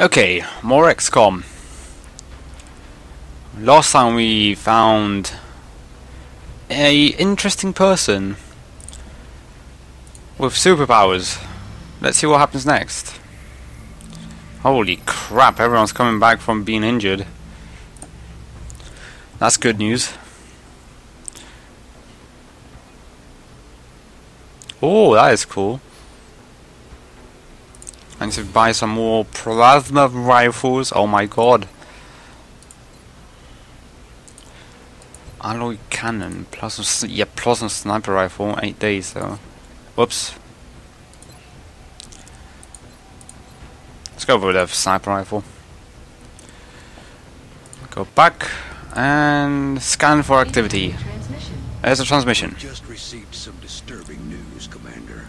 Okay, more XCOM. Last time we found a interesting person with superpowers. Let's see what happens next. Holy crap, everyone's coming back from being injured. That's good news. Oh, that is cool. I need to buy some more plasma rifles. Oh my god. Alloy cannon, plasma, yeah, plasma sniper rifle, 8 days, so. Whoops. Let's go with the sniper rifle. Go back and scan for activity. There's a transmission. Just received some disturbing news, Commander.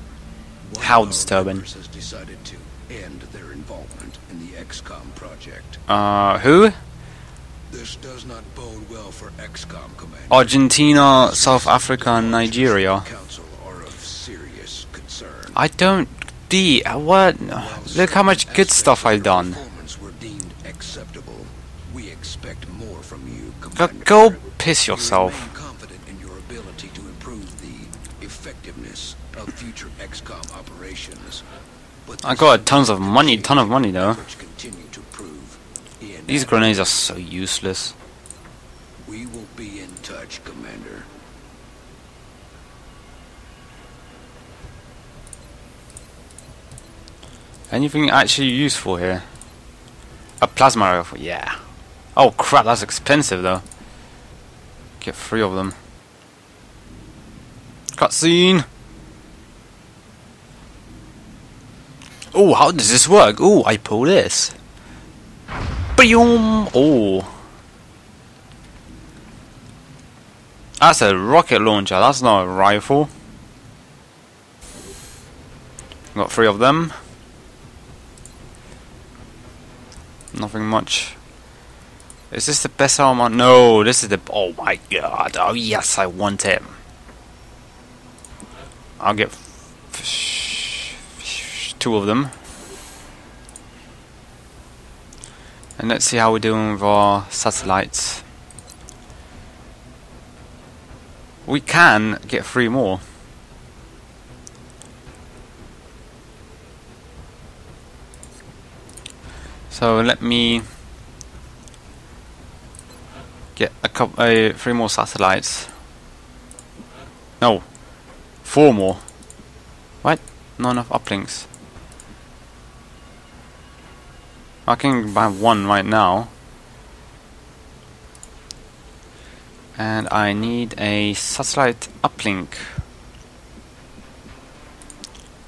How disturbing? has decided to end their involvement in the XCOM project. Uh, who? This does not bode well for XCOM, Commander. Argentina, South Africa, and Nigeria. Council are of serious concern. I don't. D. What? Look how much good stuff I've done. Performance were deemed acceptable. We expect more from you, Go, go piss yourself. Remain confident in your ability to improve the effectiveness of future XCOM operations. But I got tons of money, ton of money though. efforts continue to prove. These grenades are so useless. We will be in touch, Commander. Anything actually useful here? A plasma rifle, yeah. Oh crap, that's expensive though. Get three of them. Cutscene! Oh, how does this work? Oh, I pull this. Boom! Oh. That's a rocket launcher, that's not a rifle. Got three of them. Nothing much. Is this the best armor? No, this is the. Oh my god. Oh yes, I want it. I'll get two of them. And let's see how we're doing with our satellites. We can get three more. So let me get a couple, uh, three more satellites. No, four more. What? Not enough uplinks. I can buy one right now. And I need a satellite uplink.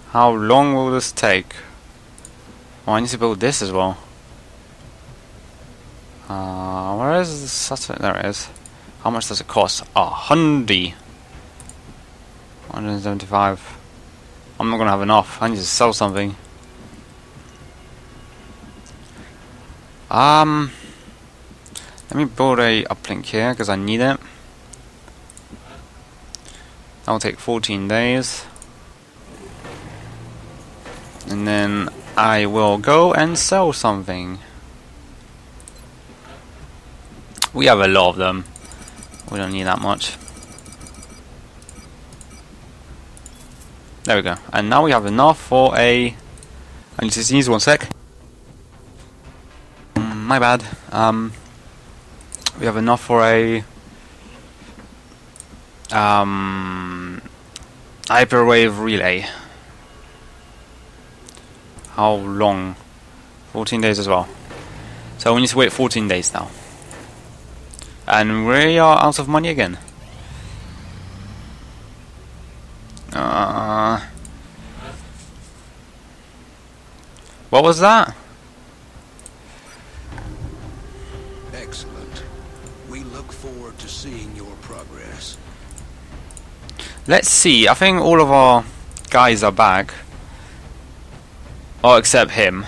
How long will this take? Oh, I need to build this as well. Uh, where is the satellite? There it is. How much does it cost? A hundred. 175. I'm not gonna have enough. I need to sell something. Um, let me build a uplink here because I need it. That will take 14 days. And then I will go and sell something. We have a lot of them. We don't need that much. There we go. And now we have enough for a... I just need one sec. My bad. Um, we have enough for a... Um, hyperwave relay. How long? 14 days as well. So we need to wait 14 days now. And we are out of money again. Uh, what was that? Seeing your progress. Let's see. I think all of our guys are back. Oh, except him.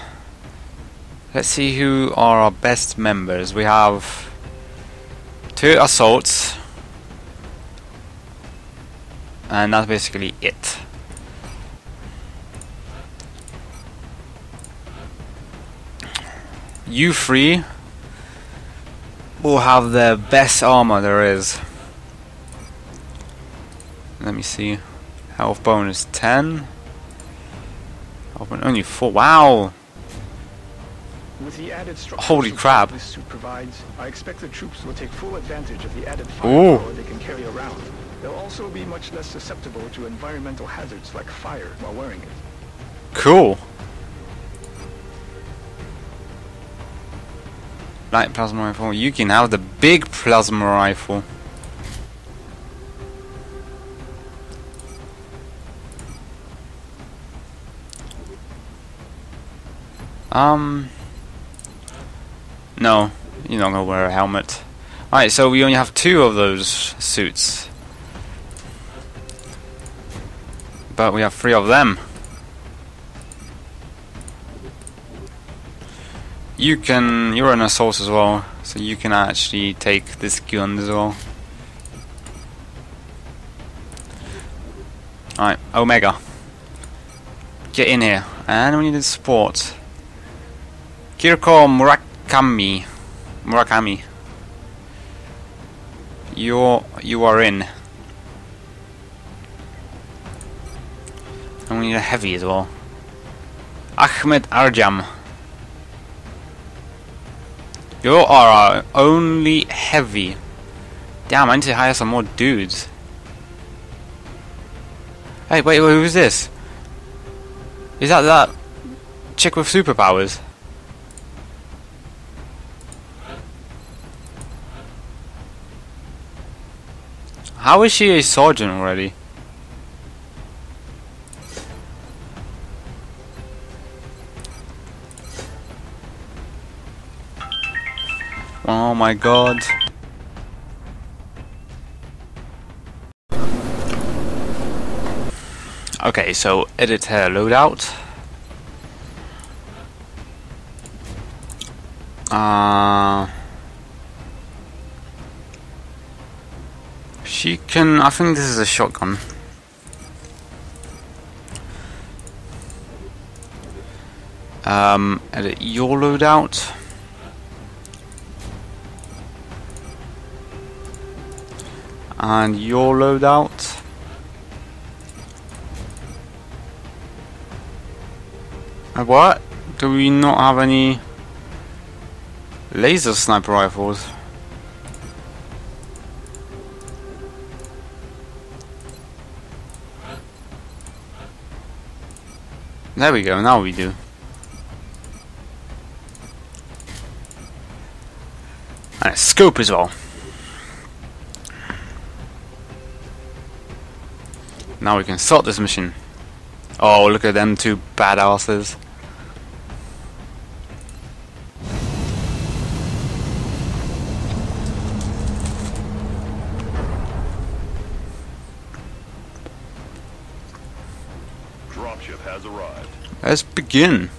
Let's see who are our best members. We have two assaults. And that's basically it. you three will have the best armor there is. Let me see. Health bonus 10. Health bonus only 4. Wow! With the added Holy crap. this suit provides, I expect the troops will take full advantage of the added Ooh. firepower they can carry around. They'll also be much less susceptible to environmental hazards like fire while wearing it. Cool. Light plasma rifle. You can have the big plasma rifle. Um. No, you're not gonna wear a helmet. Alright, so we only have two of those suits. But we have three of them. You can, you're an assault as well, so you can actually take this gun as well. Alright, Omega. Get in here. And we need support. Kiriko Murakami. Murakami. You're, you are in. And we need a heavy as well. Ahmed Arjam. You are our only heavy. Damn, I need to hire some more dudes. Hey, wait, wait, who's this? Is that that chick with superpowers? How is she a sergeant already? Oh my god. Okay, so edit her loadout. Uh, she can. I think this is a shotgun. Um, edit your loadout. And your loadout. And what? Do we not have any laser sniper rifles? There we go, now we do. And a scope as well. Now we can start this mission. Oh, look at them two badasses. Dropship has arrived. Let's begin.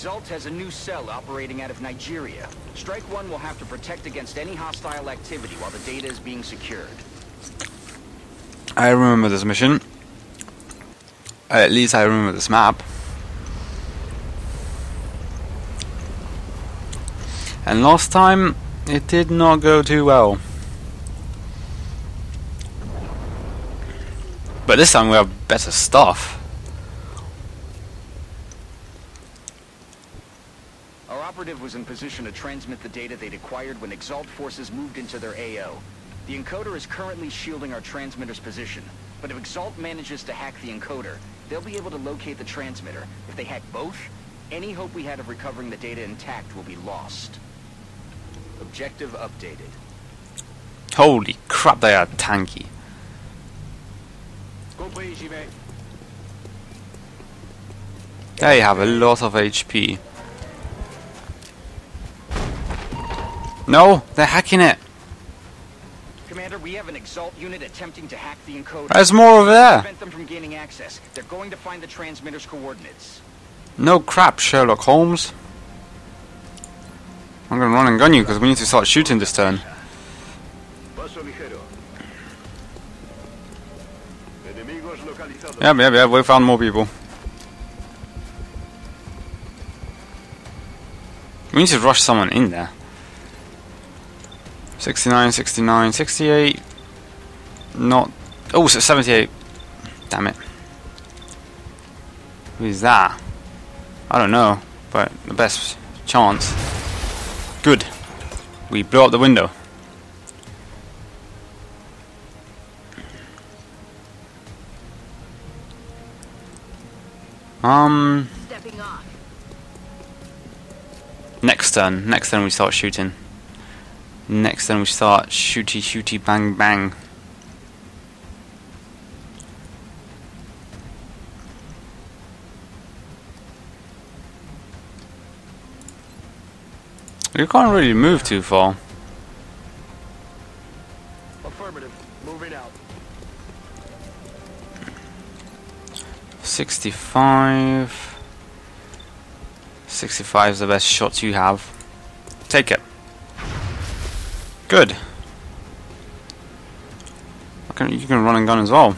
Exalt has a new cell operating out of Nigeria. Strike One will have to protect against any hostile activity while the data is being secured. I remember this mission. At least I remember this map. And last time, it did not go too well. But this time we have better stuff. Operative was in position to transmit the data they'd acquired when Exalt forces moved into their AO. The encoder is currently shielding our transmitter's position, but if Exalt manages to hack the encoder, they'll be able to locate the transmitter. If they hack both, any hope we had of recovering the data intact will be lost. Objective updated. Holy crap, they are tanky. They have a lot of HP. No, they're hacking it. Commander, we have an Exalt unit attempting to hack the encoder. There's more over there. Prevent them from gaining access. They're going to find the transmitter's coordinates. No crap, Sherlock Holmes. I'm gonna run and gun you because we need to start shooting this turn. Paso ligero. Enemigos localizados. Yep, yep, yep, we found more people. We need to rush someone in there. 69, 69, 68. Not. Oh, so 78. Damn it. Who is that? I don't know, but the best chance. Good. We blew up the window. Um, next turn. Next turn we start shooting. Next turn we start shooty shooty bang bang. You can't really move too far. Affirmative. Moving out. 65. 65 is the best shot you have. Take it. Good. Can, you can run and gun as well.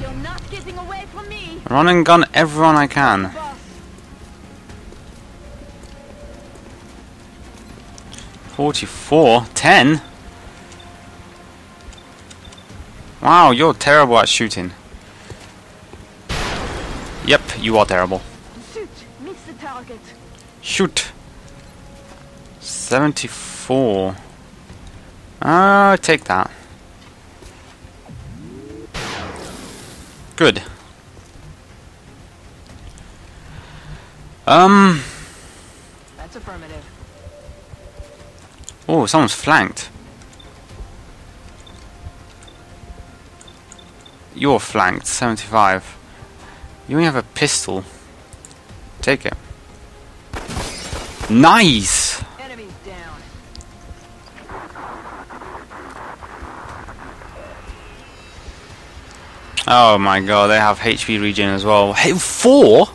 You're not getting away from me. Run and gun everyone I can. 44? 10? Wow, you're terrible at shooting. Yep, you are terrible. Shoot. Miss the target. Shoot. 74. Ah, take that. Good. Um. That's affirmative. Oh, someone's flanked. You're flanked, 75. You only have a pistol. Take it. Nice! Oh my god, they have HP regen as well. Hey, four?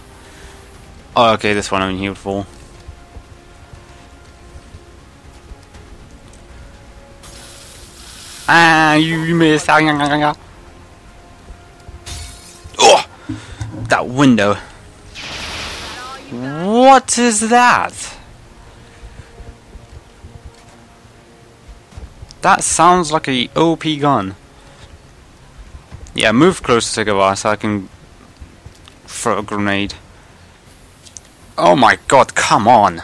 Oh, okay, this one only healed four. Ah, you, you missed. Ah. Oh, that window. What is that? That sounds like a OP gun. Yeah, move closer to Gavar so I can throw a grenade. Oh my god, come on!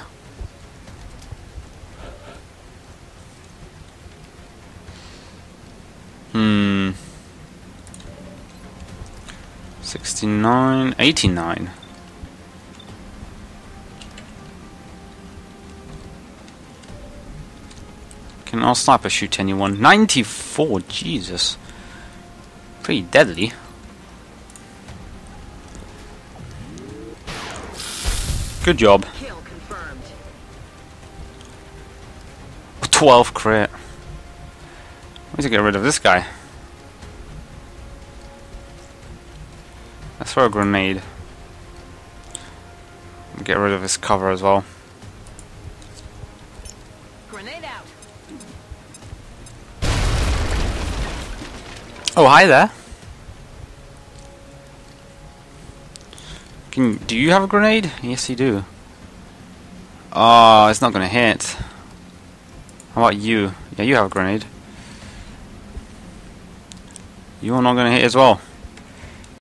Hmm. 69, 89. Can our sniper shoot anyone? 94, Jesus. Pretty deadly. Good job. 12 crit. We need to get rid of this guy. Let's throw a grenade. Get rid of his cover as well. Oh, hi there. Can do you have a grenade? Yes, you do. Oh, it's not gonna hit. How about you? Yeah, you have a grenade. You are not gonna hit as well.